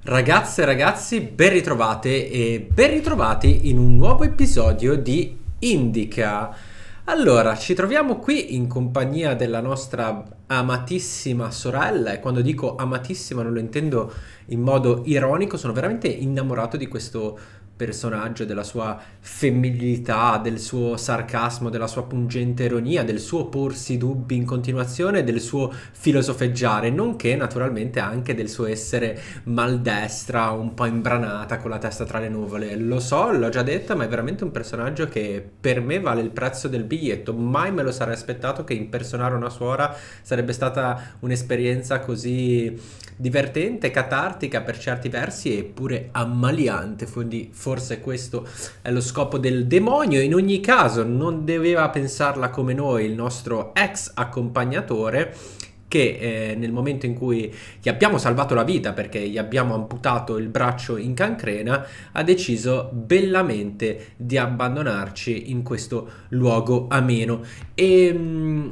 Ragazze e ragazzi, ben ritrovate e ben ritrovati in un nuovo episodio di Indica. Allora, ci troviamo qui in compagnia della nostra amatissima sorella e quando dico amatissima non lo intendo in modo ironico, sono veramente innamorato di questo personaggio, della sua femminilità, del suo sarcasmo, della sua pungente ironia, del suo porsi dubbi in continuazione, del suo filosofeggiare, nonché naturalmente anche del suo essere maldestra, un po' imbranata con la testa tra le nuvole. Lo so, l'ho già detto, ma è veramente un personaggio che per me vale il prezzo del biglietto. Mai me lo sarei aspettato che impersonare una suora sarebbe stata un'esperienza così divertente, catartica per certi versi eppure ammaliante. Quindi forse questo è lo scopo del demonio. In ogni caso, non doveva pensarla come noi il nostro ex accompagnatore che eh, nel momento in cui gli abbiamo salvato la vita perché gli abbiamo amputato il braccio in cancrena, ha deciso bellamente di abbandonarci in questo luogo ameno. E mh,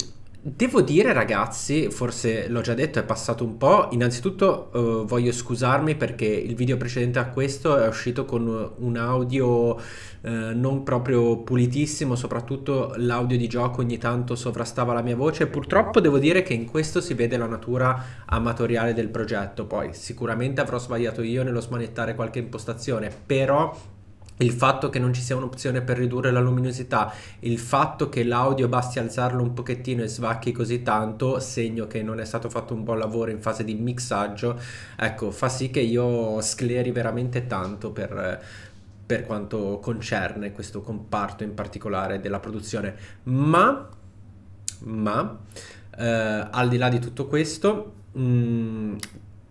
Devo dire ragazzi, forse l'ho già detto, è passato un po', innanzitutto uh, voglio scusarmi perché il video precedente a questo è uscito con un audio uh, non proprio pulitissimo, soprattutto l'audio di gioco ogni tanto sovrastava la mia voce, purtroppo devo dire che in questo si vede la natura amatoriale del progetto, poi sicuramente avrò sbagliato io nello smanettare qualche impostazione, però il fatto che non ci sia un'opzione per ridurre la luminosità, il fatto che l'audio basti alzarlo un pochettino e svacchi così tanto, segno che non è stato fatto un buon lavoro in fase di mixaggio, ecco, fa sì che io scleri veramente tanto per, per quanto concerne questo comparto in particolare della produzione. Ma, ma, eh, al di là di tutto questo, mh, mm,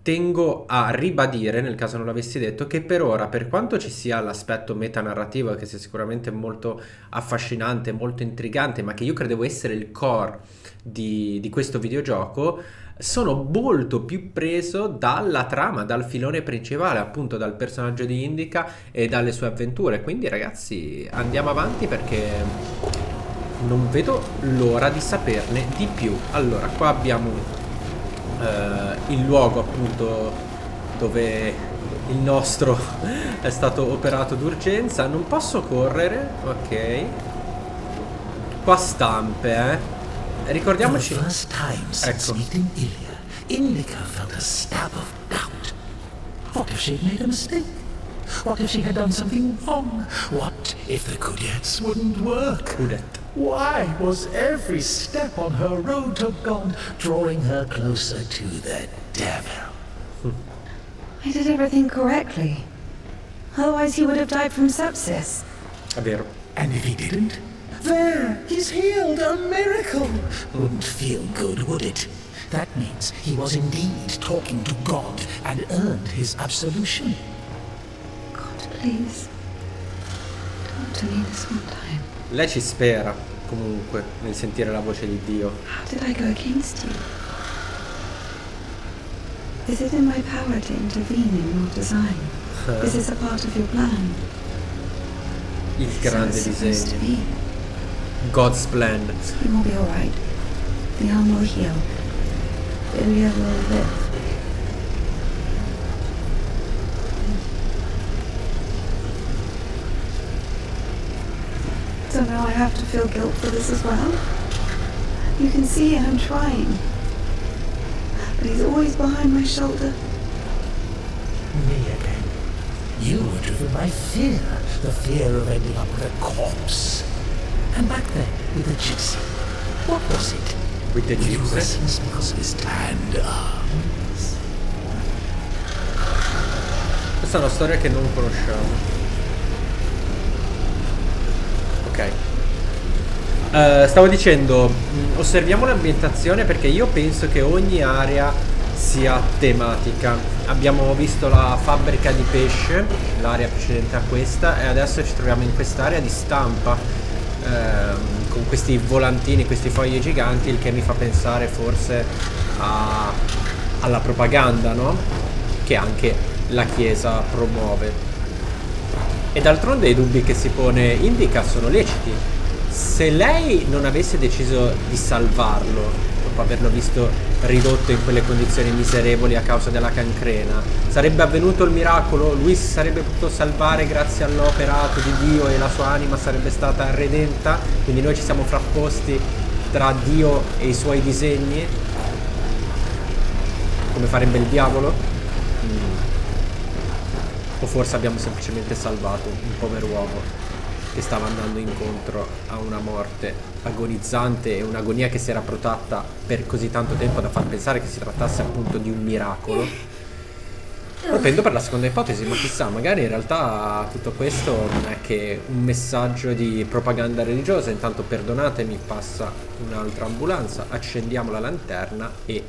tengo a ribadire, nel caso non l'avessi detto, che per ora, per quanto ci sia l'aspetto metanarrativo, che sia sicuramente molto affascinante, molto intrigante, ma che io credevo essere il core di, di questo videogioco, sono molto più preso dalla trama, dal filone principale, appunto dal personaggio di Indica e dalle sue avventure. Quindi ragazzi, andiamo avanti perché non vedo l'ora di saperne di più. Allora, qua abbiamo eh, il luogo appunto dove il nostro è stato operato d'urgenza. Non posso correre, ok. Qua stampe, eh. Ricordiamoci. Ecco. Indica felt a stab of doubt. What if she'd made a mistake? What if she had done something wrong? What if the Coudettes wouldn't work? Coudette. Why was every step on her road to God drawing her closer to the devil? I did everything correctly. Otherwise he would have died from sepsis. È vero. And if he didn't? There, he's healed, a miracle. Wouldn't feel good, would it? That means he was indeed talking to God and earned his absolution. God, please. Talk to me this one time. Lei ci spera, comunque, nel sentire la voce di Dio. How did I go against you? Is it in my power to intervene in your design? Is this a part of your plan? Il grande so disegno. God's plan. You will be alright. The arm will heal. Ilya will live. So now I have to feel guilt for this as well? You can see I'm trying. But he's always behind my shoulder. Me again. You were driven by fear. The fear of ending up with a corpse. And back there, with the gypsy. What was it? With the Were you gypsy? restless because of his tanned arms? Uh, Questa è una storia che non conosciamo. Ok. Eh, stavo dicendo, mh, osserviamo l'ambientazione perché io penso che ogni area sia tematica. Abbiamo visto la fabbrica di pesce, l'area precedente a questa, e adesso ci troviamo in quest'area di stampa ehm, con questi volantini, questi fogli giganti, il che mi fa pensare forse a- alla propaganda, no? Che anche la Chiesa promuove. E d'altronde i dubbi che si pone Indica sono leciti. Se lei non avesse deciso di salvarlo, dopo averlo visto ridotto in quelle condizioni miserevoli a causa della cancrena. Sarebbe avvenuto il miracolo, lui si sarebbe potuto salvare grazie all'operato di Dio e la sua anima sarebbe stata redenta, quindi noi ci siamo frapposti tra Dio e i suoi disegni, come farebbe il diavolo. O forse abbiamo semplicemente salvato un povero uomo che stava andando incontro a una morte agonizzante e un'agonia che si era protratta per così tanto tempo da far pensare che si trattasse appunto di un miracolo. Propendo per la seconda ipotesi, ma chissà, magari in realtà tutto questo non è che un messaggio di propaganda religiosa. Intanto perdonatemi, passa un'altra ambulanza, accendiamo la lanterna e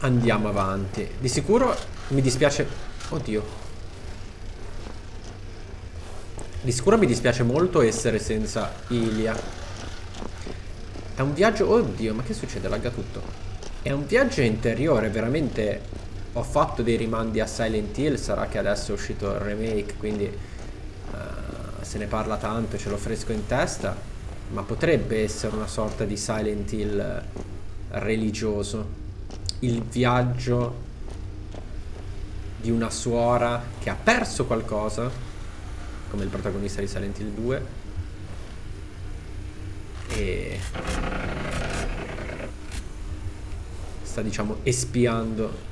andiamo avanti. Di sicuro mi dispiace... Oddio, di sicuro mi dispiace molto essere senza Ilia. È un viaggio... Oddio, ma che succede? Lagga tutto. È un viaggio interiore, veramente... Ho fatto dei rimandi a Silent Hill, sarà che adesso è uscito il remake, quindi... Uh, se ne parla tanto, ce l'ho fresco in testa. Ma potrebbe essere una sorta di Silent Hill religioso. Il viaggio di una suora che ha perso qualcosa come il protagonista di Silent Hill 2 e sta diciamo espiando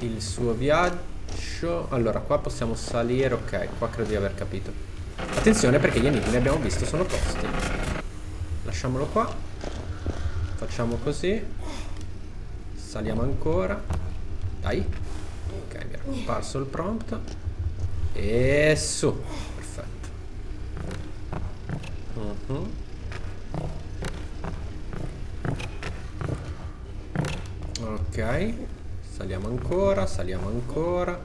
il suo viaggio. Allora qua possiamo salire ok qua credo di aver capito. Attenzione perché gli enigmi abbiamo visto sono tosti. Lasciamolo qua. Facciamo così. Saliamo ancora dai ok mi era comparso il prompt e su. Perfetto. Uh -huh. Ok. Saliamo ancora, saliamo ancora.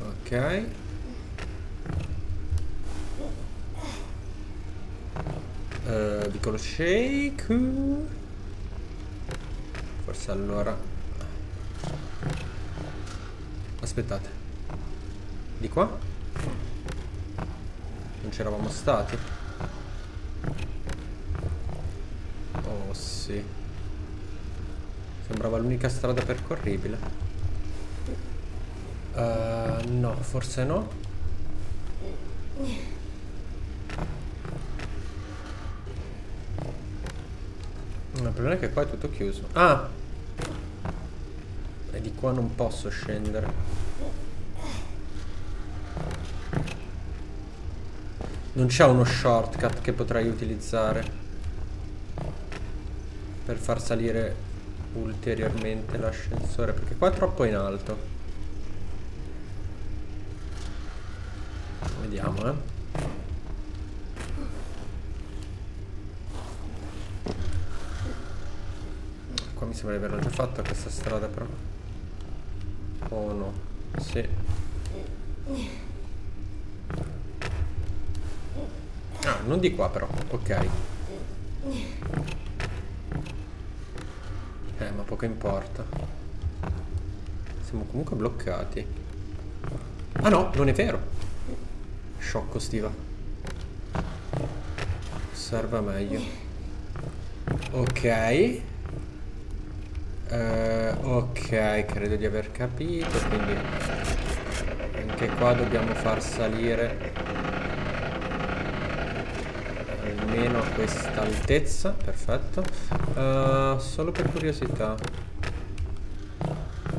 Ok. Piccolo shake. Forse allora aspettate. Di qua? Non c'eravamo stati. Oh sì. Sembrava l'unica strada percorribile. Uh, no forse no il problema è che qua è tutto chiuso ah e di qua non posso scendere. Non c'è uno shortcut che potrei utilizzare per far salire ulteriormente l'ascensore perché qua è troppo in alto. Vediamo, eh. Qua mi sembra di averlo già fatto questa strada però. Oh no, sì. Ah, non di qua però, ok. Eh, ma poco importa. Siamo comunque bloccati. Ah no, non è vero. Sciocco stiva. Osserva meglio. Ok. Uh, ok, credo di aver capito, quindi anche qua dobbiamo far salire almeno a questa perfetto. Uh, solo per curiosità.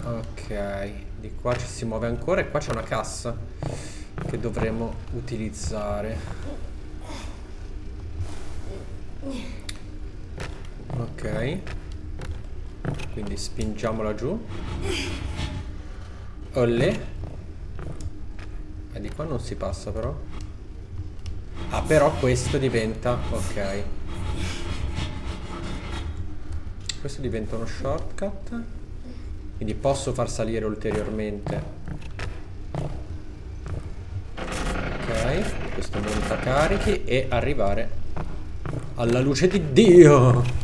Ok, di qua ci si muove ancora e qua c'è una cassa che dovremo utilizzare. Ok quindi spingiamola giù Olle. E di qua non si passa però. Ah però questo diventa Ok. Questo diventa uno shortcut. Quindi posso far salire ulteriormente. Ok Questo monta carichi E arrivare Alla luce di Dio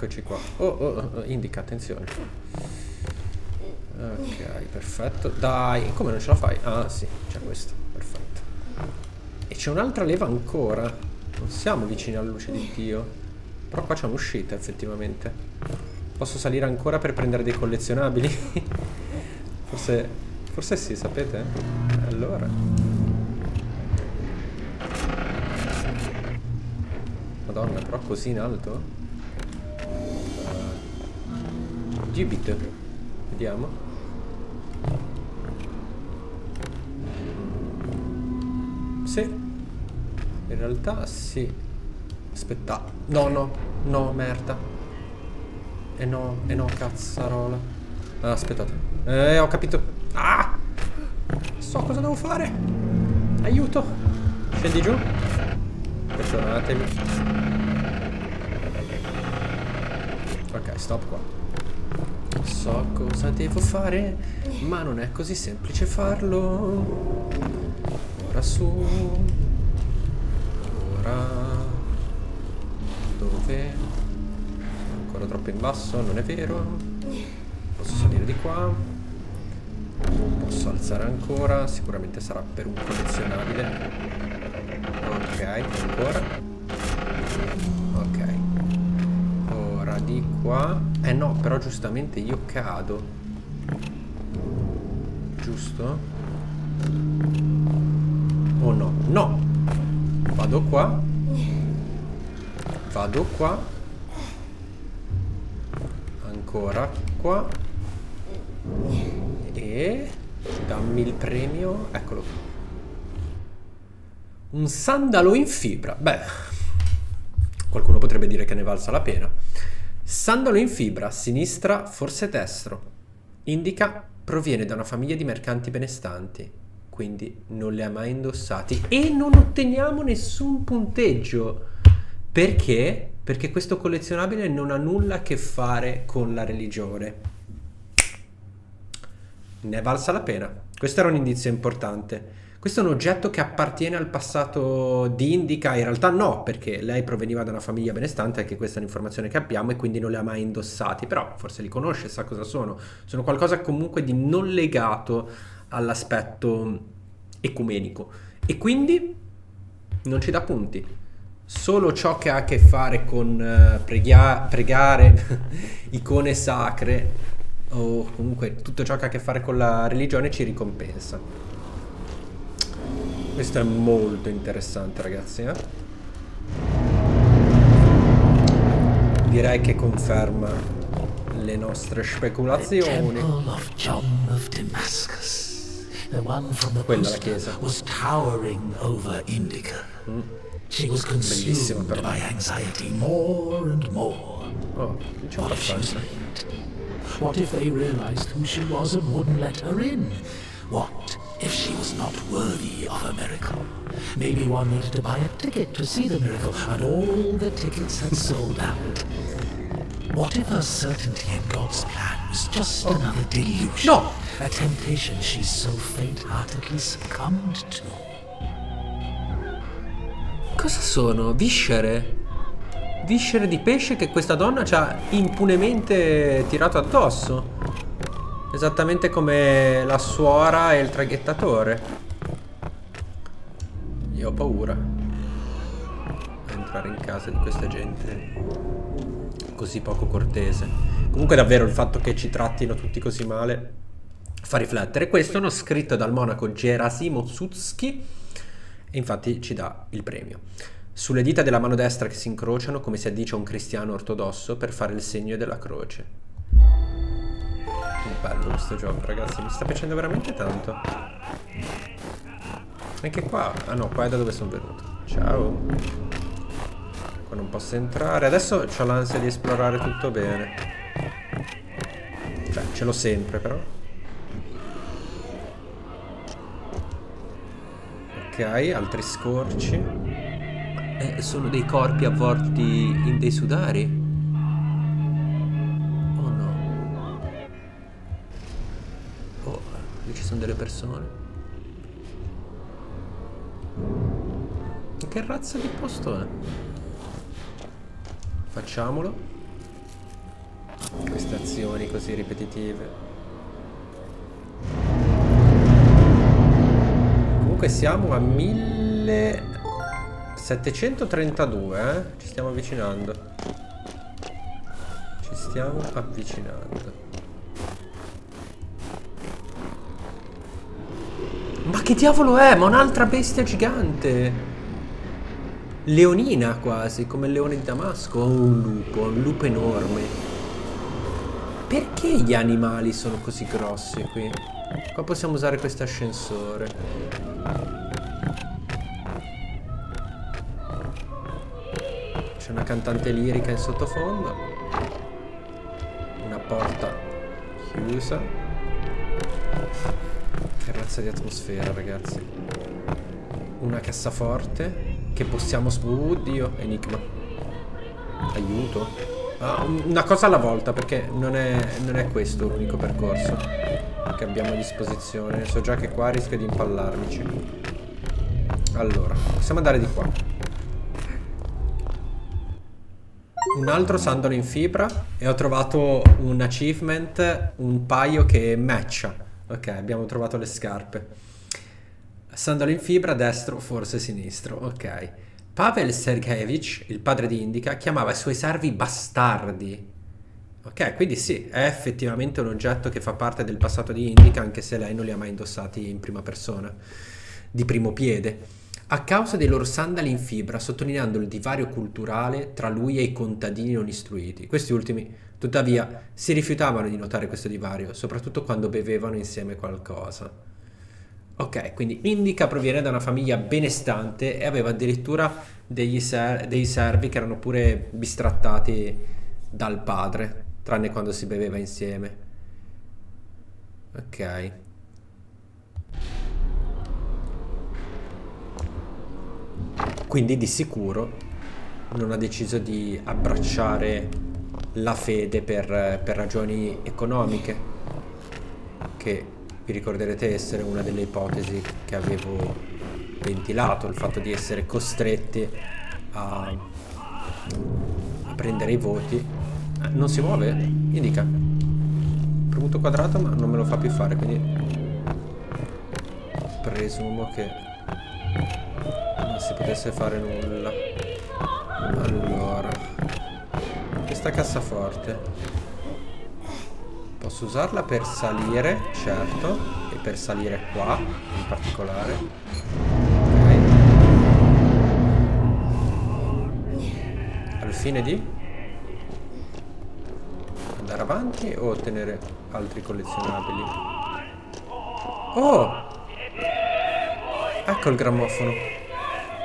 Eccoci qua. Oh, oh, oh, indica, attenzione. Ok, perfetto. Dai, come non ce la fai? Ah, sì, c'è questo. Perfetto. E c'è un'altra leva ancora. Non siamo vicini alla luce di Dio. Però qua c'è un'uscita, effettivamente. Posso salire ancora per prendere dei collezionabili? forse... Forse sì, sapete? Allora... Madonna, però così in alto? Gibit. Vediamo. Sì. In realtà sì. Aspetta. No, no. No, merda. E no, e no, cazzarola. Ah, aspettate. Eh, ho capito. Ah! So cosa devo fare. Aiuto. Scendi giù. Perdonatemi. Ok, stop qua. So cosa devo fare, ma non è così semplice farlo. Ora su. Ora. Dove? Ancora troppo in basso non è vero. Posso salire di qua. Posso alzare ancora sicuramente sarà per un collezionabile ok ancora. Ok. Ora di qua eh no però giustamente io cado giusto o no? No! Vado qua. Vado qua. Ancora qua. E... Dammi il premio. Eccolo qui. Un sandalo in fibra. Beh, qualcuno potrebbe dire che ne valsa la pena. Sandalo in fibra, sinistra, forse destro. Indica proviene da una famiglia di mercanti benestanti quindi non li ha mai indossati e non otteniamo nessun punteggio. Perché? Perché questo collezionabile non ha nulla a che fare con la religione. Ne è valsa la pena. Questo era un indizio importante. Questo è un oggetto che appartiene al passato di Indica, in realtà no, perché lei proveniva da una famiglia benestante, che questa è l'informazione che abbiamo, e quindi non li ha mai indossati, però forse li conosce, sa cosa sono. Sono qualcosa comunque di non legato all'aspetto ecumenico e quindi non ci dà punti. Solo ciò che ha a che fare con uh, preghia- pregare, icone sacre o comunque tutto ciò che ha a che fare con la religione ci ricompensa. Questo è molto interessante ragazzi. Eh? Direi che conferma le nostre speculazioni. One from the poster was towering over Indica. Mm. She was consumed by anxiety more and more. Oh, late? What if they realized who she was and wouldn't let her in? What if she was not worthy of a miracle? Maybe one needed to buy a ticket to see the miracle, and all the tickets had sold out. What if her certainty in God's plan was just oh. another delusion? No! A temptation she so faint-heartedly succumbed to. Cosa sono? Viscere? Viscere di pesce che questa donna ci ha impunemente tirato addosso. Esattamente come la suora e il traghettatore. Io ho paura. Entrare in casa di questa gente così poco cortese. Comunque davvero il fatto che ci trattino tutti così male fa riflettere. Questo è uno scritto dal monaco Gerasimo Sutsky e infatti ci dà il premio. Sulle dita della mano destra che si incrociano come si addice a un cristiano ortodosso per fare il segno della croce. Bello questo gioco ragazzi, mi sta piacendo veramente tanto. Anche qua, ah no, qua è da dove sono venuto. Ciao. Qua non posso entrare. Adesso ho l'ansia di esplorare tutto bene. Cioè, ce l'ho sempre però. Ok, altri scorci. Eh, sono dei corpi avvolti in dei sudari? ci sono delle persone. Che razza di posto è? Facciamolo. Queste azioni così ripetitive. Comunque siamo a 1732, eh? Ci stiamo avvicinando. Ci stiamo avvicinando. Ma che diavolo è? Ma un'altra bestia gigante! Leonina quasi, come il leone di Damasco. Oh, un lupo, un lupo enorme. Perché gli animali sono così grossi qui? Qua possiamo usare questo ascensore. C'è una cantante lirica in sottofondo. Una porta chiusa. Che razza di atmosfera, ragazzi. Una cassaforte che possiamo... Oddio, enigma. Aiuto. Ah, una cosa alla volta, perché non è, non è questo l'unico percorso che abbiamo a disposizione. So già che qua rischio di impallarmici. Allora, possiamo andare di qua. Un altro sandalo in fibra e ho trovato un achievement, un paio che matcha. Ok, abbiamo trovato le scarpe. Sandalo in fibra, destro, forse sinistro. Ok. Pavel Sergeyevich, il padre di Indica, chiamava i suoi servi bastardi. Ok, quindi sì, è effettivamente un oggetto che fa parte del passato di Indica, anche se lei non li ha mai indossati in prima persona, di primo piede, a causa dei loro sandali in fibra, sottolineando il divario culturale tra lui e i contadini non istruiti. Questi ultimi, tuttavia, si rifiutavano di notare questo divario, soprattutto quando bevevano insieme qualcosa. Ok, quindi Indica proviene da una famiglia benestante e aveva addirittura ser- dei servi che erano pure bistrattati dal padre, tranne quando si beveva insieme. Ok. Quindi di sicuro non ha deciso di abbracciare la fede per, per ragioni economiche, che vi ricorderete essere una delle ipotesi che avevo ventilato, il fatto di essere costretti a, a prendere i voti. Non si muove? Indica. Premuto quadrato ma non me lo fa più fare, quindi presumo che non si potesse fare nulla. Allora, questa cassaforte Posso usarla per salire, certo, e per salire qua, in particolare. Al fine di andare avanti o ottenere altri collezionabili. Oh! Ecco il grammofono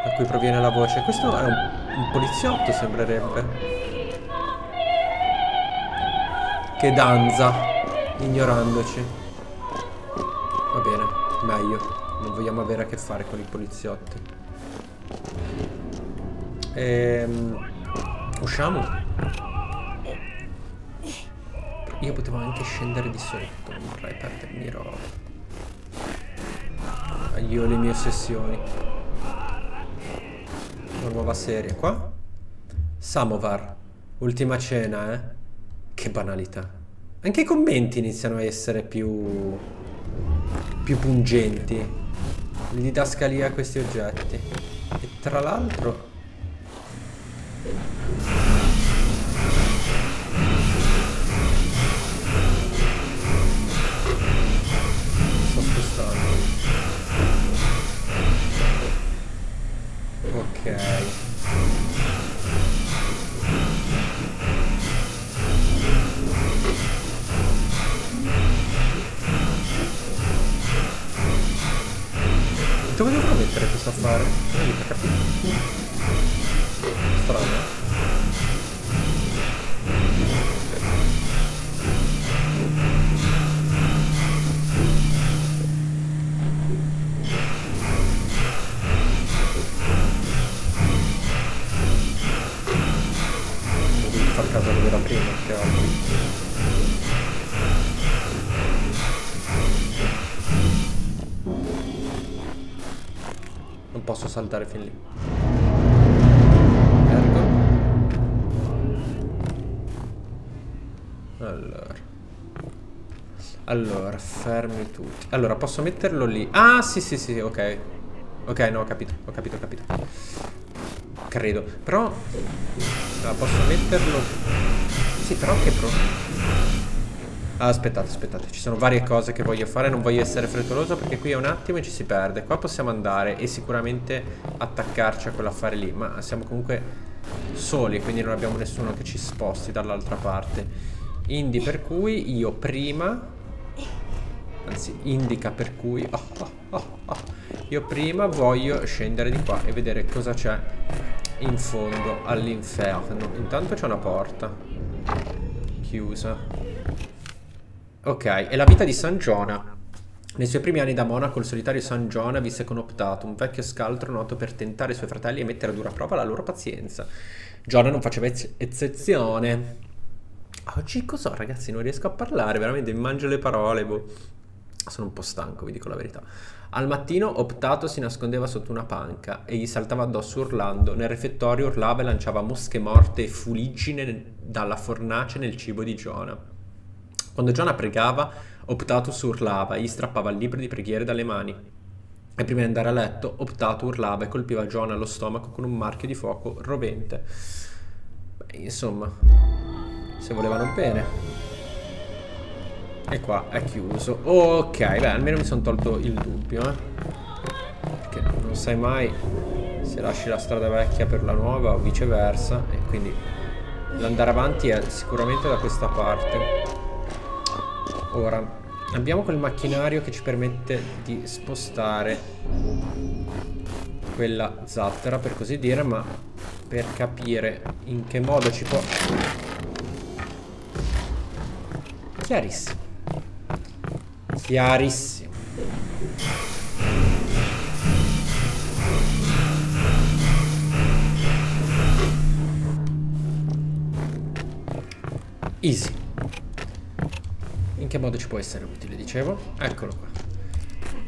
da cui proviene la voce. Questo è un, un poliziotto, sembrerebbe. Che danza ignorandoci. Va bene, meglio. Non vogliamo avere a che fare con i poliziotti. Ehm, usciamo? Io potevo anche scendere di sotto, non vorrei perdermi roba. Io le mie ossessioni. Una nuova serie qua. Samovar. Ultima cena, eh? Che banalità. Anche i commenti iniziano a essere più, più pungenti. Li didascalia a questi oggetti. E tra l'altro... Sto spostando. Ok. Dove dovrò mettere questo affare? Non mi capito. Strano. Devi far caso era prima che altro. Non posso saltare fin lì. Ergo. Allora. Allora, fermi tutti. Allora, posso metterlo lì. Ah, sì, sì, sì, ok. Ok, no, ho capito, ho capito, ho capito. Credo. Però... Ah, posso metterlo... Sì, però che pro... Aspettate, aspettate, ci sono varie cose che voglio fare, non voglio essere frettoloso perché qui è un attimo e ci si perde. Qua possiamo andare e sicuramente attaccarci a quell'affare lì, ma siamo comunque soli, quindi non abbiamo nessuno che ci sposti dall'altra parte. Indi per cui io prima anzi indica per cui oh, oh, oh, io prima voglio scendere di qua e vedere cosa c'è in fondo all'inferno intanto c'è una porta chiusa ok è la vita di San Giona nei suoi primi anni da monaco, il solitario San Giona visse con Optato, un vecchio scaltro noto per tentare i suoi fratelli e mettere a dura prova la loro pazienza. Giona non faceva eccezione. Oggi cos'ho, ragazzi? Non riesco a parlare, veramente mi mangio le parole. Boh. Sono un po' stanco, vi dico la verità. Al mattino Optato si nascondeva sotto una panca e gli saltava addosso urlando. Nel refettorio urlava e lanciava mosche morte e fuliggine dalla fornace nel cibo di Giona. Quando Giona pregava, Optatus urlava gli strappava il libro di preghiere dalle mani. E prima di andare a letto, Optato urlava e colpiva Giona allo stomaco con un marchio di fuoco rovente. Beh, insomma, se volevano bene. E qua è chiuso. Ok, beh, almeno mi sono tolto il dubbio, eh. Perché non sai mai se lasci la strada vecchia per la nuova o viceversa. E quindi l'andare avanti è sicuramente da questa parte. Ora, abbiamo quel macchinario che ci permette di spostare quella zattera, per così dire, ma per capire in che modo ci può... Chiarissimo. Chiarissimo. Easy. In che modo ci può essere utile, dicevo? Eccolo qua.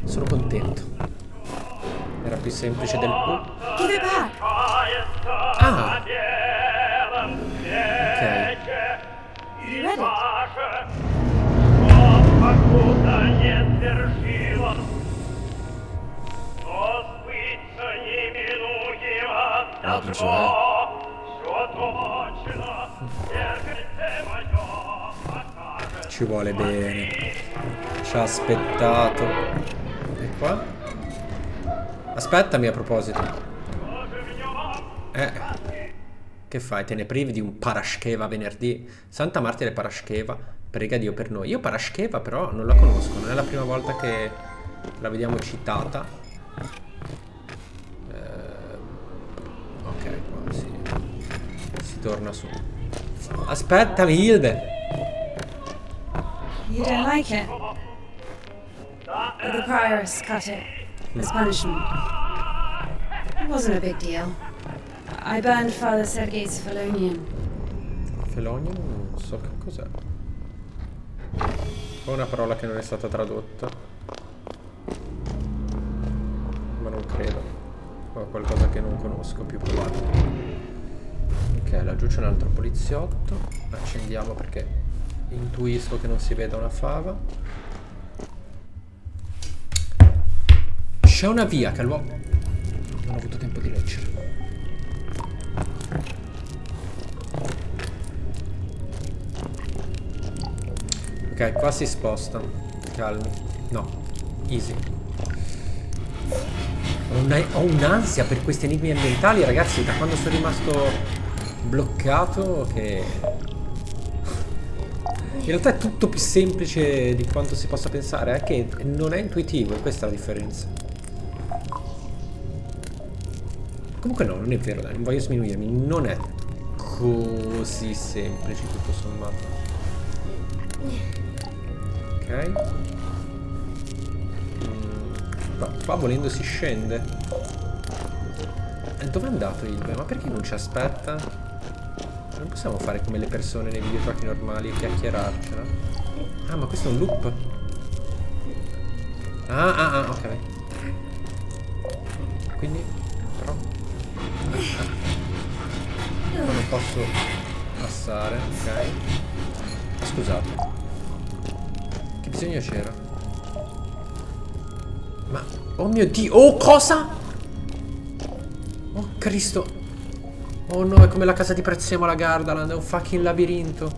Sono contento. Era più semplice del... Back! Ah! Ok. You read Ci vuole bene. Ci ha aspettato. E qua? Aspettami a proposito. Eh. Che fai? Te ne privi di un Parashkeva venerdì? Santa Martire Parashkeva, prega Dio per noi. Io Parashkeva però non la conosco, non è la prima volta che la vediamo citata. Eh, ok, qua si, si torna su. Aspettami, Hilde! You don't like it? The prioress cut it as punishment. It wasn't a big deal. I burned Father Sergei's Felonian. Felonio non so che cos'è. È una parola che non è stata tradotta. Ma non credo. O qualcosa che non conosco, più probabile. Ok, laggiù c'è un altro poliziotto. Accendiamo perché intuisco che non si veda una fava. C'è una via che l'uomo... Non ho avuto tempo di leggere. Ok, qua si sposta. Calmi. No, easy. Ho un'ansia per questi enigmi ambientali, ragazzi, da quando sono rimasto bloccato che... In realtà è tutto più semplice di quanto si possa pensare, è che non è intuitivo, questa è la differenza. Comunque no, non è vero, dai, non voglio sminuirmi, non è così semplice tutto sommato. Ok. Mm, qua, qua volendo si scende. E dove è andato Ilve? Ma perché non ci aspetta? Possiamo fare come le persone nei videogiochi normali e chiacchierarcela. Ah, ma questo è un loop. Ah, ah, ah, ok. Quindi, però... Qua non posso passare, ok. Ah, Scusate. Che bisogno c'era? Ma... Oh mio Dio! Oh, cosa? Oh, Cristo. Oh no, è come la casa di Prezzemolo Gardaland, è un fucking labirinto.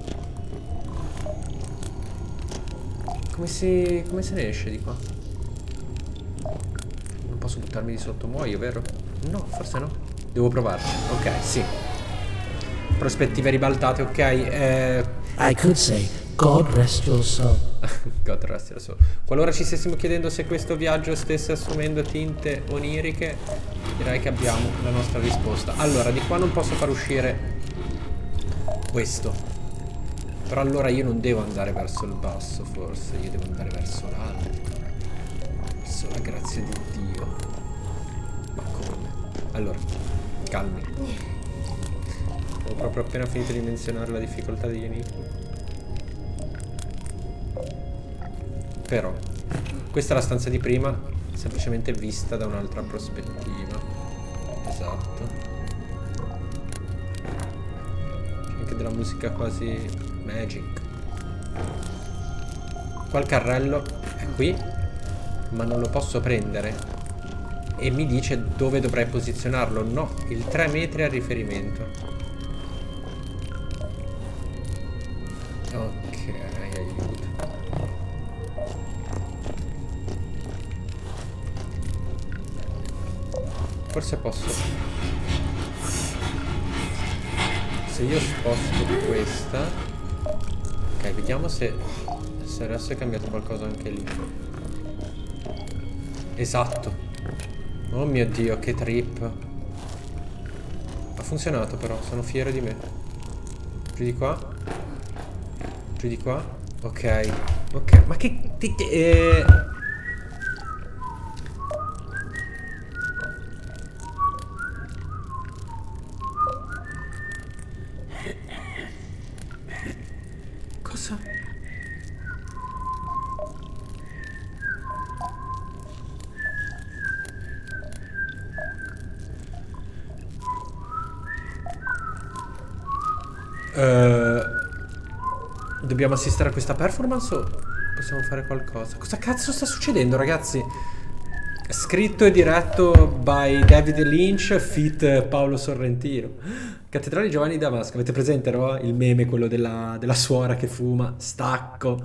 Come si... come se ne esce di qua? Non posso buttarmi di sotto, muoio, vero? No, forse no. Devo provarci. Ok, sì. Prospettive ribaltate, ok. Eh... I could say, God rest your soul. God rest your soul. Qualora ci stessimo chiedendo se questo viaggio stesse assumendo tinte oniriche, direi che abbiamo la nostra risposta. Allora, di qua non posso far uscire questo. Però allora io non devo andare verso il basso, forse. Io devo andare verso l'alto. Verso la grazia di Dio. Ma come? Allora, calmi. Ho proprio appena finito di menzionare la difficoltà degli enigmi. Però, questa è la stanza di prima, semplicemente vista da un'altra prospettiva. Esatto. C'è anche della musica quasi magic. Qua il carrello è qui, ma non lo posso prendere. E mi dice dove dovrei posizionarlo. No, il 3 metri a riferimento. Forse posso. Se io sposto questa. Ok, vediamo se. Se adesso è cambiato qualcosa anche lì. Esatto. Oh mio dio, che trip. Ha funzionato però, sono fiero di me. Giù di qua. Giù di qua. Ok. Ok, ma che... che- che- eh... Cosa? Eh, dobbiamo assistere a questa performance o possiamo fare qualcosa? Cosa cazzo sta succedendo, ragazzi? Scritto e diretto by David Lynch, fit Paolo Sorrentino. Cattedrale Giovanni Damasco. Avete presente, no? Il meme, quello della, della suora che fuma, stacco.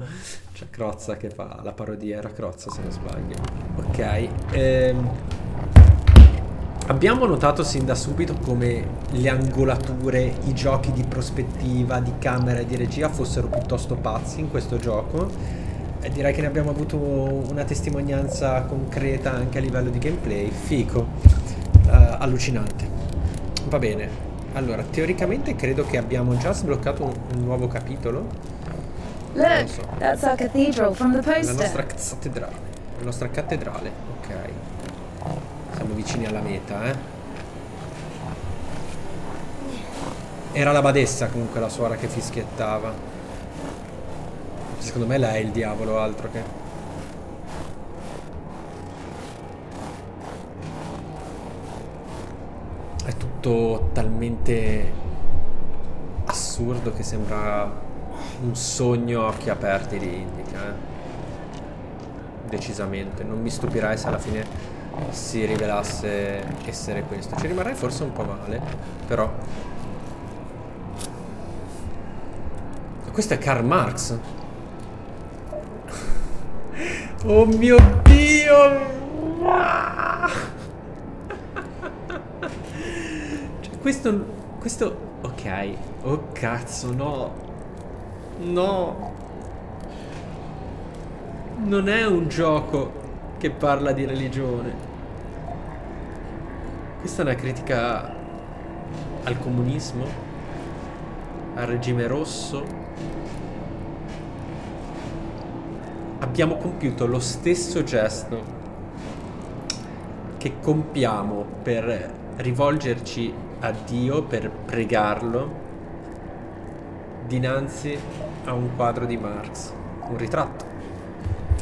C'è Crozza che fa la parodia. Era Crozza, se non sbaglio. Ok. ehm, Abbiamo notato sin da subito come le angolature, i giochi di prospettiva, di camera e di regia fossero piuttosto pazzi in questo gioco. E direi che ne abbiamo avuto una testimonianza concreta anche a livello di gameplay. Fico. Eh, allucinante. Va bene. Allora, teoricamente credo che abbiamo già sbloccato un, un nuovo capitolo. Look, so. that's our cathedral from the La poster. nostra cattedrale. La nostra cattedrale, ok. Siamo vicini alla meta, eh. Era la badessa comunque la suora che fischiettava. Secondo me lei è il diavolo, altro che. È tutto talmente assurdo che sembra un sogno a occhi aperti di Indica. Eh? Decisamente. Non mi stupirei se alla fine si rivelasse essere questo. Ci rimarrei forse un po' male, però. Questo è Karl Marx. Oh mio dio! Cioè, questo. Questo. Ok. Oh cazzo, no. No. Non è un gioco che parla di religione. Questa è una critica al comunismo, al regime rosso. Abbiamo compiuto lo stesso gesto che compiamo per rivolgerci a Dio, per pregarlo, dinanzi a un quadro di Marx, un ritratto,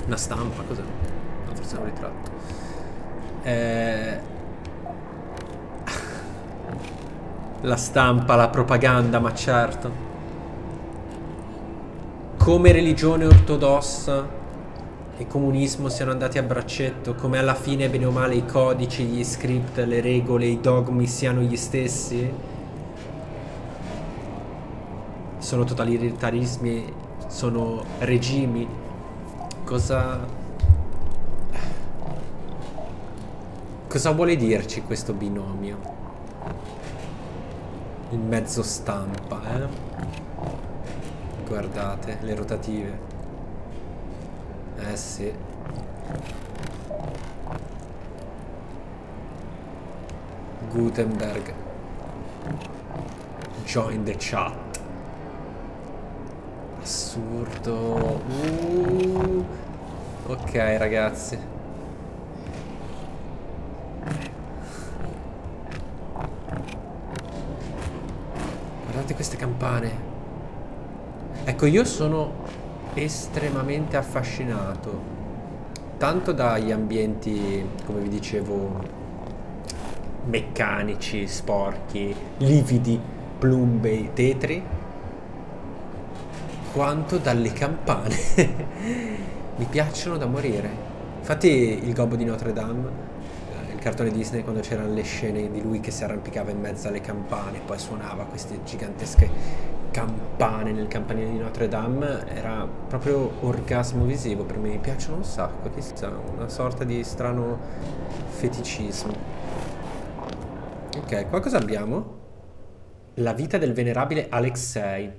una stampa, cos'è? No, forse è un ritratto. Eh, La stampa, la propaganda, ma certo. Come religione ortodossa e comunismo siano andati a braccetto, come alla fine bene o male i codici, gli script, le regole, i dogmi siano gli stessi? Sono totalitarismi, sono regimi. Cosa Cosa vuole dirci questo binomio? Il mezzo stampa, eh? Guardate, le rotative. Eh sì. Gutenberg. Join the chat. Assurdo. Uh. Ok, ragazzi. Campane. Ecco, io sono estremamente affascinato tanto dagli ambienti, come vi dicevo, meccanici, sporchi, lividi, plumbei, tetri, quanto dalle campane. Mi piacciono da morire. Infatti il gobbo di Notre Dame cartone Disney quando c'erano le scene di lui che si arrampicava in mezzo alle campane, poi suonava queste gigantesche campane nel campanile di Notre Dame, era proprio orgasmo visivo per me, mi piacciono un sacco, chissà, una sorta di strano feticismo. Ok, qua cosa abbiamo? La vita del venerabile Alexei.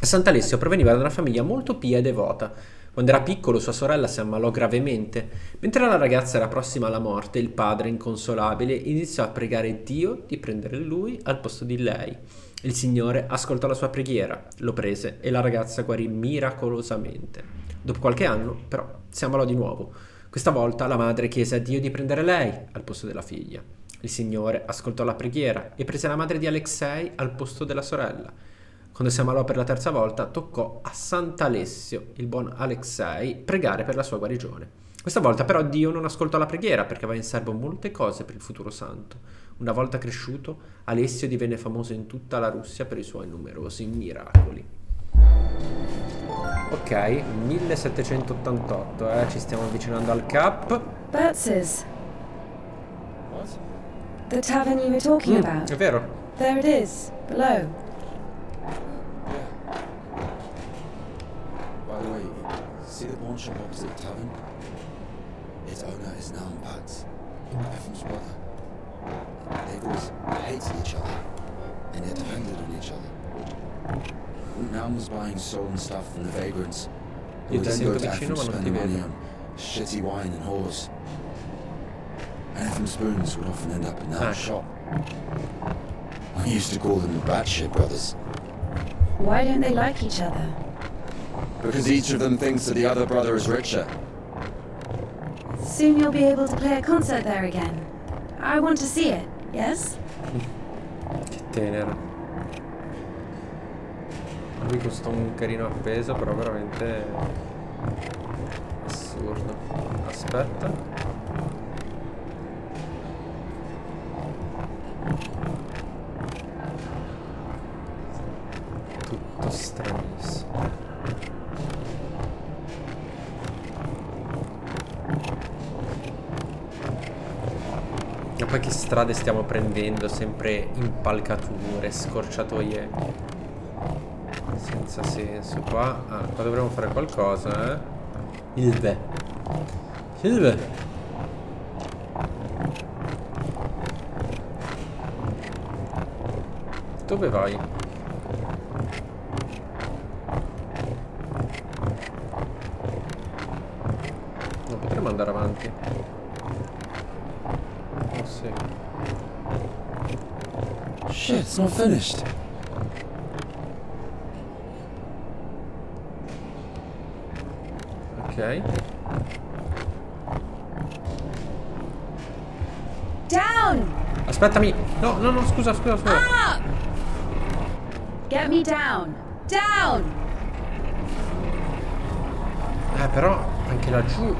Sant'Alessio proveniva da una famiglia molto pia e devota. Quando era piccolo sua sorella si ammalò gravemente. Mentre la ragazza era prossima alla morte, il padre, inconsolabile, iniziò a pregare Dio di prendere lui al posto di lei. Il Signore ascoltò la sua preghiera, lo prese e la ragazza guarì miracolosamente. Dopo qualche anno, però, si ammalò di nuovo. Questa volta la madre chiese a Dio di prendere lei al posto della figlia. Il Signore ascoltò la preghiera e prese la madre di Alexei al posto della sorella. Quando si ammalò per la terza volta, toccò a Sant'Alessio, il buon Alexei, pregare per la sua guarigione. Questa volta però Dio non ascoltò la preghiera perché aveva in serbo molte cose per il futuro santo. Una volta cresciuto, Alessio divenne famoso in tutta la Russia per i suoi numerosi miracoli. Ok, 1788, eh, ci stiamo avvicinando al cap. Bertz's. The tavern you were talking Mm, about. è vero. There it is, below. See the pawn shop opposite the tavern? Its owner is now Naum Pats, Ephraim's brother. They've always hated each other, and yet depended on each other. Naum was buying stolen stuff from the vagrants, who Io would then go sento to vicino Ephraim ma spending money on shitty wine and whores. And Ephraim spoons would often end up in that Ah. shop. We used to call them the Batshit brothers, Why don't they like each other? Because each of them thinks that the other brother is richer. Soon you'll be able to play a concert there again. I want to see it, yes? Che tenero. Lui costa un carino appeso, però veramente assurdo. Aspetta. Tutto stranissimo. Poi che strade stiamo prendendo? Sempre impalcature, scorciatoie. Senza senso. Qua, ah, qua dovremmo fare qualcosa, eh? Ilve. Ilve. Dove vai? Non potremmo andare avanti. Oh sì. Shit, it's not finished. Ok. Down! Aspettami! No, no, no, scusa, scusa, scusa. Up! Get me down! Down! Eh, però anche laggiù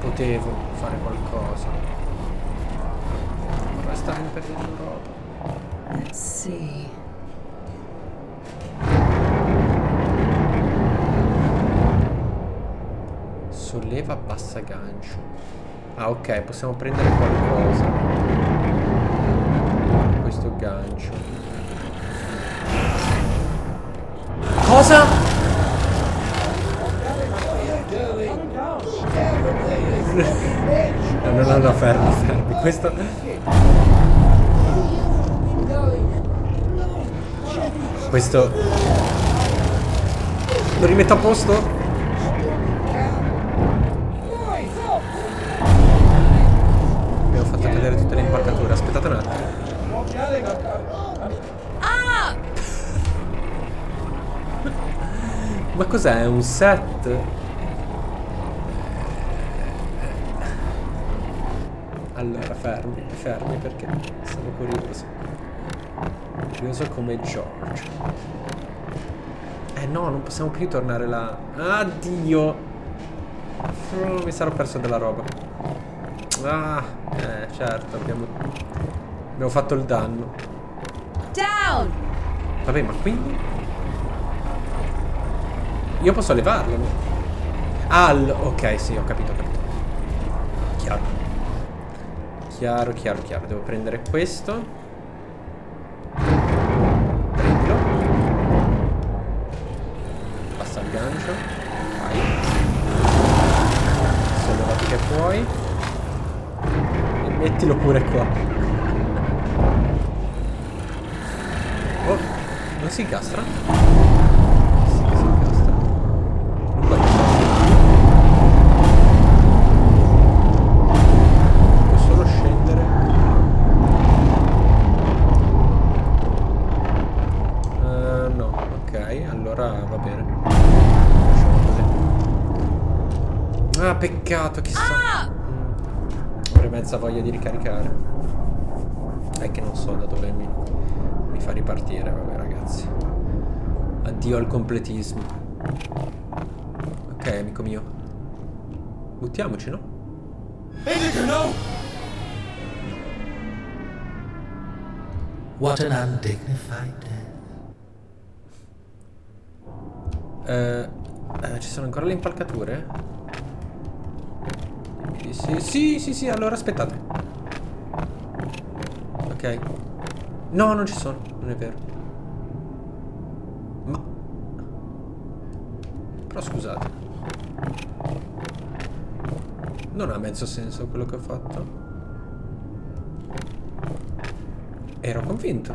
potevo fare qualcosa. Vorrei starmi perdendo roba. See. Solleva, abbassa gancio. Ah, ok, possiamo prendere qualcosa. Questo gancio. Cosa? No, no, no, no, fermi, fermi. Questo... Questo... Lo rimetto a posto? Abbiamo fatto cadere tutte le impalcature. Aspettate un attimo. Ma cos'è? Un set? Allora, fermi, fermi perché sono curioso. Curioso come George. Eh no, non possiamo più tornare là. Addio! Oh, mi sarò perso della roba. Ah, eh, certo, abbiamo... Abbiamo fatto il danno. Down! Vabbè, ma quindi... Io posso levarlo, no? Ah, l- ok, sì, ho capito, ho capito. Chiaro. Chiaro, chiaro, chiaro. Devo prendere questo. Peccato, chissà. Mm. Avrei mezza voglia di ricaricare. È che non so da dove mi, mi fa ripartire, vabbè ragazzi. Addio al completismo. Ok, amico mio. Buttiamoci, no? What an undignified death. Eh, eh, ci sono ancora le impalcature? Sì, sì, sì, sì, sì, allora aspettate. Ok. No, non ci sono, non è vero. Ma... Però scusate. Non ha mezzo senso quello che ho fatto. Ero convinto.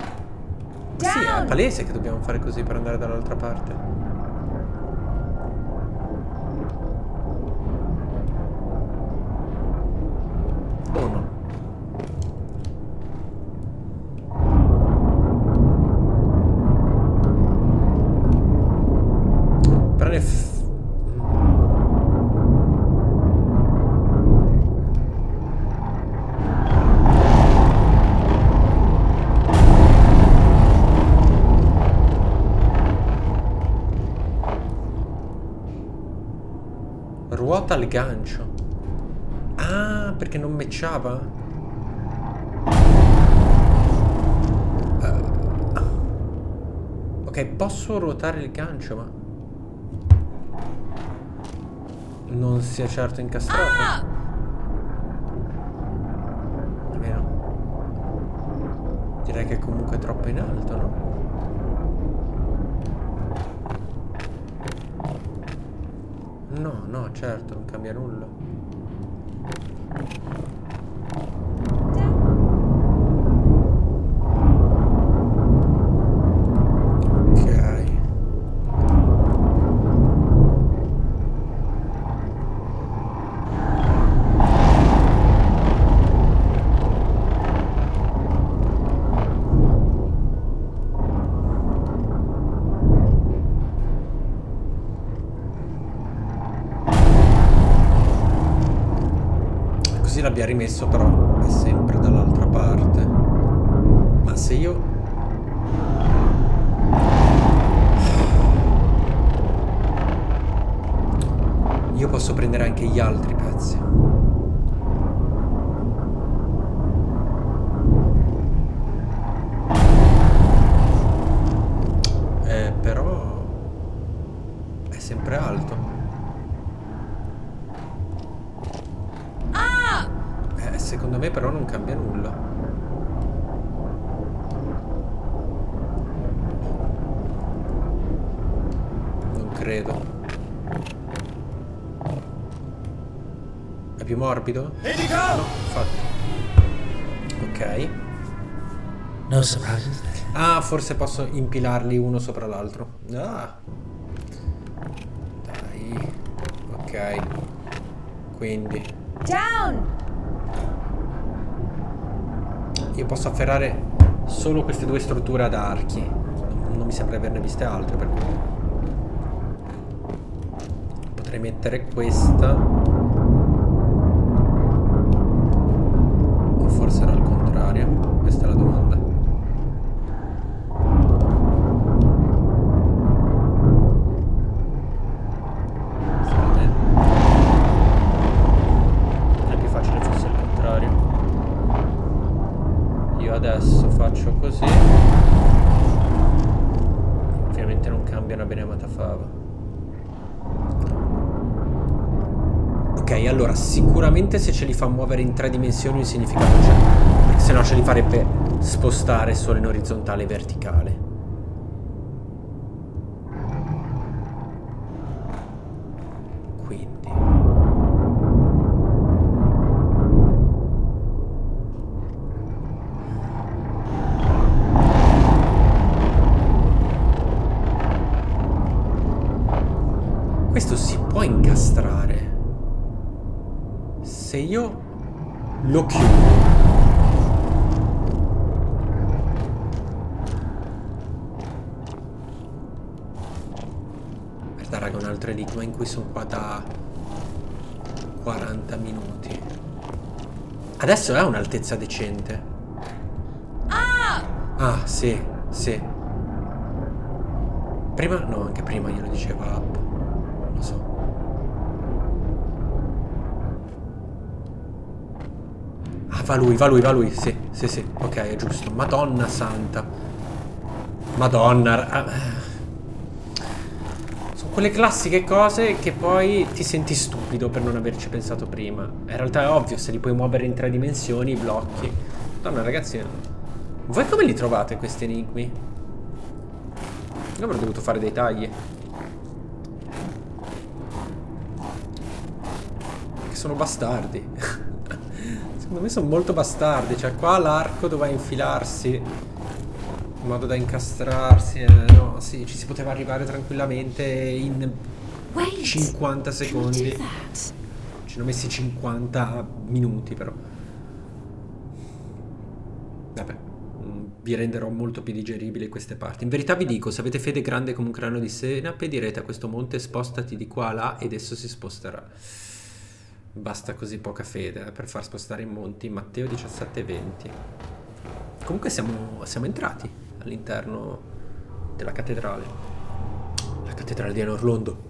Sì, è palese che dobbiamo fare così per andare dall'altra parte. O no? Però ne f- Ruota al gancio. Ah, perché non matchava? Eh, ok, posso ruotare il gancio, ma... Non sia certo incastrato. Almeno. Direi che comunque è troppo in alto, no? No, no, certo, non cambia nulla. Così l'abbia rimesso però è sempre dall'altra parte. Ma se io... Io posso prendere anche gli altri pezzi. Forse posso impilarli uno sopra l'altro. Ah. Dai. Ok. Quindi Down! io posso afferrare solo queste due strutture ad archi. Non mi sembra averne viste altre per cui. Potrei mettere questa. O forse era al contrario. Questa è la domanda. Sarebbe- È più facile fosse il contrario. Io adesso faccio così. Ovviamente non cambia una beneamata fava. Ok, allora sicuramente se ce li fa muovere in tre dimensioni un significato c'è. Se no ce li farebbe spostare solo in orizzontale e verticale. Adesso è un'altezza decente. Ah, sì, sì. Prima, no, anche prima glielo diceva Up. Non lo so. Ah, va lui, va lui, va lui. Sì, sì, sì. Ok, è giusto. Madonna santa. Madonna. ah, quelle classiche cose che poi ti senti stupido per non averci pensato prima. In realtà è ovvio, se li puoi muovere in tre dimensioni, i blocchi. Madonna, ragazzi. Voi come li trovate questi enigmi? Io avrei dovuto fare dei tagli. Che sono bastardi. Secondo me sono molto bastardi. Cioè, qua l'arco doveva infilarsi in modo da incastrarsi. eh, no, sì, ci si poteva arrivare tranquillamente in Wait! 50 Can we secondi. Ci hanno messi 50 minuti però. Vabbè, mm, vi renderò molto più digeribili queste parti. In verità vi dico, se avete fede grande come un crano di senape, direte a questo monte spostati di qua a là ed esso si sposterà. Basta così poca fede eh, per far spostare i monti. Matteo 17:20. Comunque siamo, siamo entrati all'interno della cattedrale. La cattedrale di Anorlondo.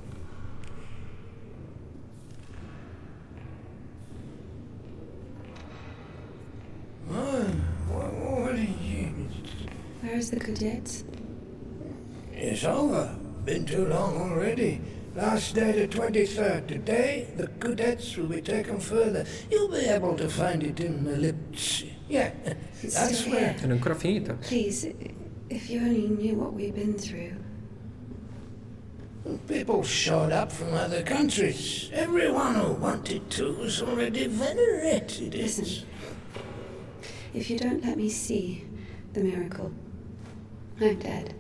Where's the cadets? It's over. Been too long already. Last day the 23rd. Today, the cadets will be taken further. You'll be able to find it in the lips. Yeah, It's that's where. è ancora finita. Please, if you only knew what we've been through. People showed up from other countries. Everyone who wanted to was already venerated. It's- Listen. If you don't let me see the miracle, I'm dead.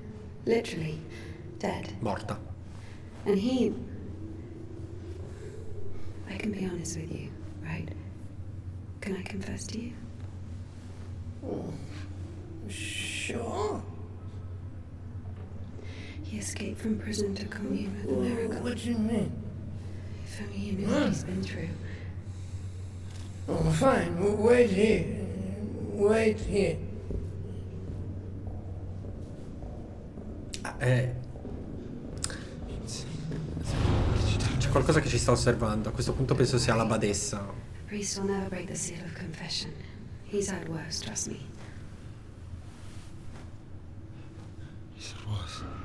Literally dead. Morta. And he. I can be honest with you, right? Can I confess to you? Oh, sure. He escaped from prison to commune with miracle. What do you mean? If only you knew what he's been through. Oh, fine. W- Wait here. Wait here. Eh, C'è qualcosa che ci sta osservando. A questo punto penso sia la badessa. Priest will never break the seal of confession. He's had worse, trust me. La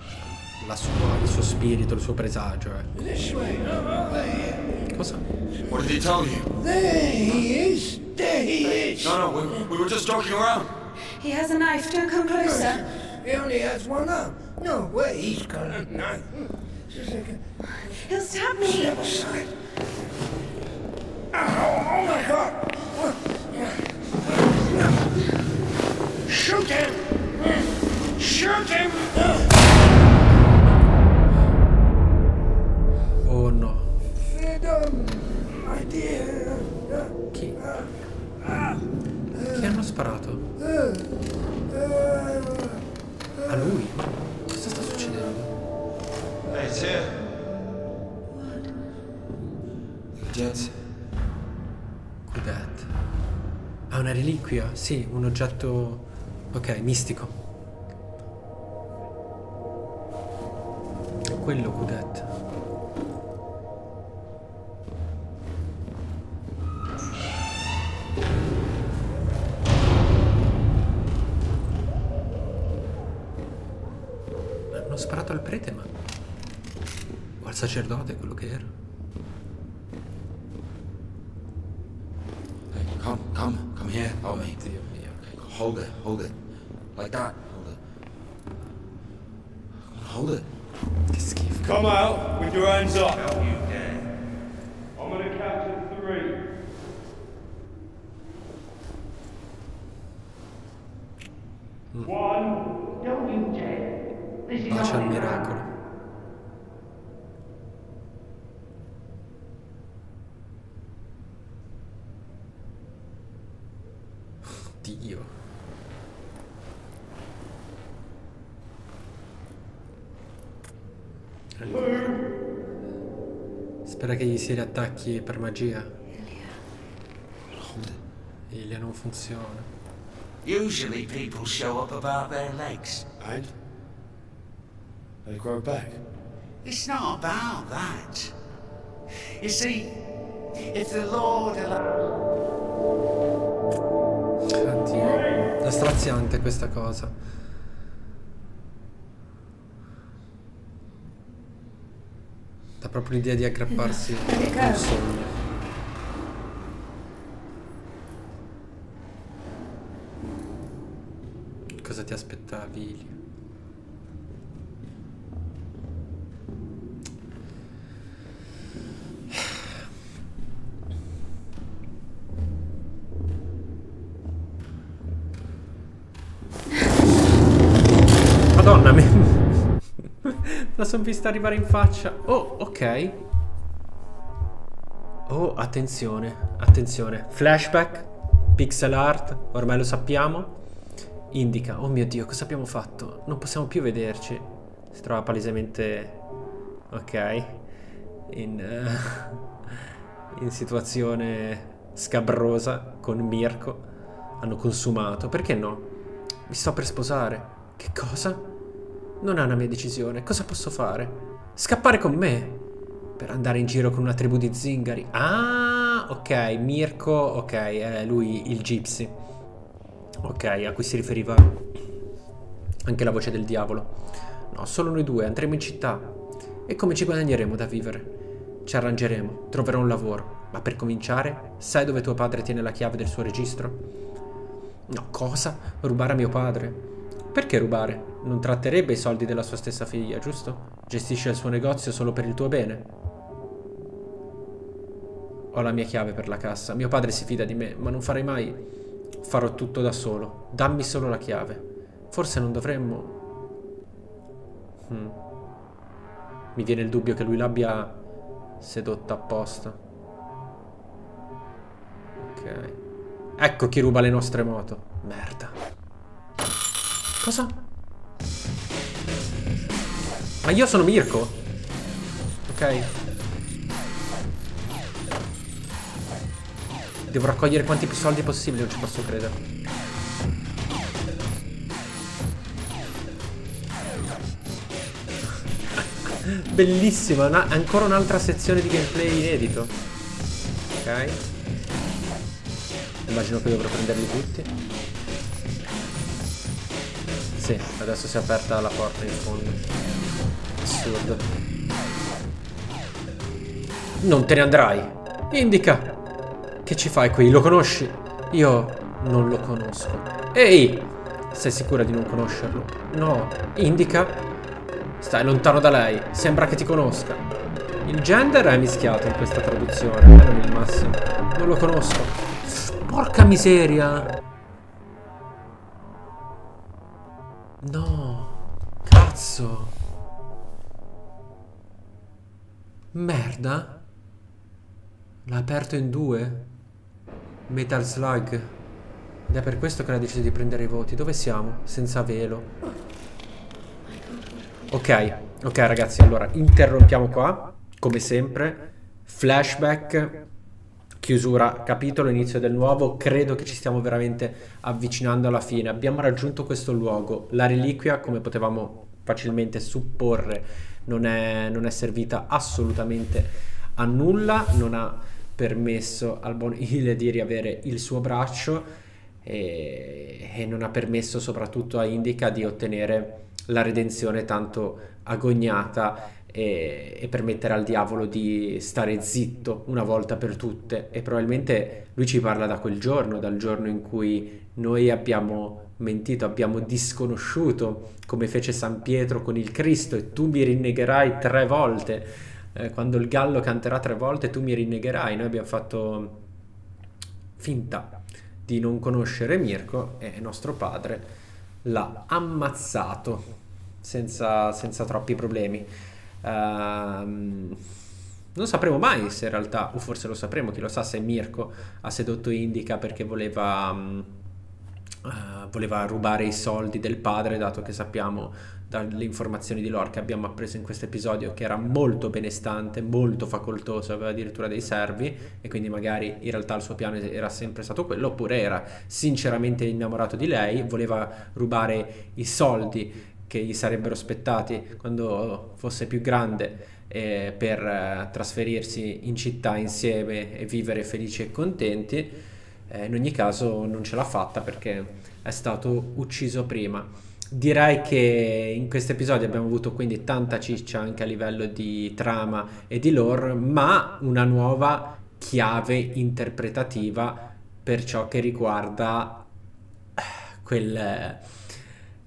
sua- il suo spirito, il suo presagio. Ecco. This way. There. Cosa? What did he tell you? There he is. There he is. No, no, we, we were just joking around. He has a knife. Don't come closer. He only has one arm. No way he's got a knife. Just a. He'll stab me! Step aside. Oh, oh my god! Shoot him! Shoot him! Chi? Chi hanno sparato? A lui? Ma cosa sta succedendo? Hey, it's here. Kudet. Ah, una reliquia? Sì, un oggetto... Ok, mistico. Quello Kudet. Hold it, hold it. Like that. Hold it. Hold it. Che schifo. Come out with your hands up. Don't you dare. I'm gonna count to three. Hmm. One. Don't you dare. This is Pace al only miracolo. Allora. Spera che gli si riattacchi per magia. Ilia non funziona. Usually people show up about their legs. And? They grow back. It's not about that. You see, if the Lord allows... Oddio. È straziante questa cosa. Dà proprio l'idea di aggrapparsi a un sogno. Cosa ti aspettavi, Ilia? Madonna, mi... la son vista arrivare in faccia. Oh, ok. Oh, attenzione, attenzione. Flashback, pixel art, ormai lo sappiamo. Indica, oh mio Dio, cosa abbiamo fatto? Non possiamo più vederci. Si trova palesemente... Ok. In... eh, in situazione scabrosa con Mirko. Hanno consumato. Perché no? Mi sto per sposare. Che cosa? Non è una mia decisione. Cosa posso fare? Scappare con me? Per andare in giro con una tribù di zingari. Ah, ok. Mirko, ok. È lui il gypsy. Ok, a cui si riferiva anche la voce del diavolo. No, solo noi due. Andremo in città. E come ci guadagneremo da vivere? Ci arrangeremo. Troverò un lavoro. Ma per cominciare, sai dove tuo padre tiene la chiave del suo registro? No, cosa? Rubare a mio padre? Perché rubare? Non tratterebbe i soldi della sua stessa figlia, giusto? Gestisce il suo negozio solo per il tuo bene. Ho la mia chiave per la cassa. Mio padre si fida di me, ma non farei mai. Farò tutto da solo. Dammi solo la chiave. Forse non dovremmo. Hmm. Mi viene il dubbio che lui l'abbia sedotta apposta. Ok. Ecco chi ruba le nostre moto. Merda. Cosa? Ma io sono Mirko? Ok. Devo raccogliere quanti più soldi possibile, non ci posso credere. Bellissima, una- ancora un'altra sezione di gameplay inedito. Ok. Immagino che dovrò prenderli tutti. Sì, adesso si è aperta la porta in fondo. Assurdo. Non te ne andrai. Indica. Che ci fai qui? Lo conosci? Io non lo conosco. Ehi! Sei sicura di non conoscerlo? No. Indica. Stai lontano da lei, sembra che ti conosca. Il gender è mischiato in questa traduzione, non il massimo. Non lo conosco. Porca miseria. No. Cazzo. Merda. L'ha aperto in due. Metal Slug. Ed è per questo che ha deciso di prendere i voti. Dove siamo? Senza velo. Ok, ok ragazzi, allora interrompiamo qua, come sempre. Flashback, chiusura capitolo, inizio del nuovo. Credo che ci stiamo veramente avvicinando alla fine. Abbiamo raggiunto questo luogo. La reliquia, come potevamo facilmente supporre, non è, non è servita assolutamente a nulla. Non ha permesso al buon Ile di riavere il suo braccio e, e non ha permesso soprattutto a Indica di ottenere la redenzione tanto agognata e, e, permettere al diavolo di stare zitto una volta per tutte. E probabilmente lui ci parla da quel giorno, dal giorno in cui noi abbiamo mentito, abbiamo disconosciuto come fece San Pietro con il Cristo. E tu mi rinnegherai tre volte, eh, quando il gallo canterà tre volte tu mi rinnegherai, noi abbiamo fatto finta di non conoscere Mirko e nostro padre l'ha ammazzato senza, senza troppi problemi. Uh, non sapremo mai se in realtà, o forse lo sapremo, chi lo sa, se Mirko ha sedotto Indica perché voleva, uh, voleva rubare i soldi del padre, dato che sappiamo dalle informazioni di lore che abbiamo appreso in questo episodio che era molto benestante, molto facoltoso, aveva addirittura dei servi e quindi magari in realtà il suo piano era sempre stato quello, oppure era sinceramente innamorato di lei, voleva rubare i soldi che gli sarebbero aspettati quando fosse più grande eh, per eh, trasferirsi in città insieme e vivere felici e contenti. Eh, in ogni caso non ce l'ha fatta perché è stato ucciso prima. Direi che in questo episodio abbiamo avuto quindi tanta ciccia anche a livello di trama e di lore, ma una nuova chiave interpretativa per ciò che riguarda quel,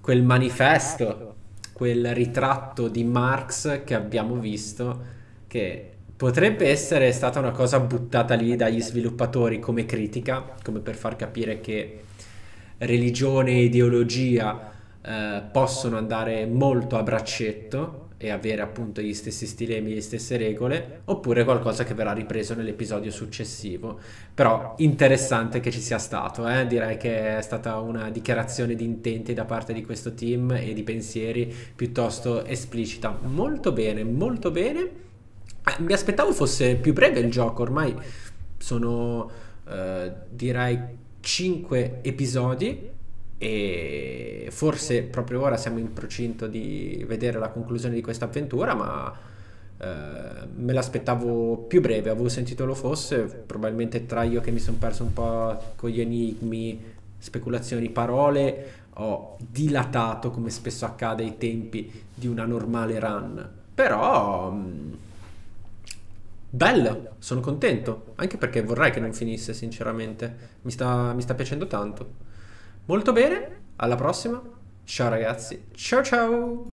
quel manifesto, quel ritratto di Marx che abbiamo visto, che potrebbe essere stata una cosa buttata lì dagli sviluppatori come critica, come per far capire che religione e ideologia eh, possono andare molto a braccetto e avere appunto gli stessi stilemi, le stesse regole, oppure qualcosa che verrà ripreso nell'episodio successivo. Però interessante che ci sia stato, eh? direi che è stata una dichiarazione di intenti da parte di questo team e di pensieri piuttosto esplicita. Molto bene, molto bene. Eh, mi aspettavo fosse più breve il gioco, ormai sono eh, direi 5 episodi e forse proprio ora siamo in procinto di vedere la conclusione di questa avventura, ma eh, me l'aspettavo più breve, avevo sentito lo fosse, probabilmente tra io che mi sono perso un po' con gli enigmi, speculazioni, parole, ho dilatato come spesso accade ai tempi di una normale run. Però mm, bello, sono contento, anche perché vorrei che non finisse sinceramente, mi sta, mi sta piacendo tanto. Molto bene, alla prossima. Ciao ragazzi, ciao ciao!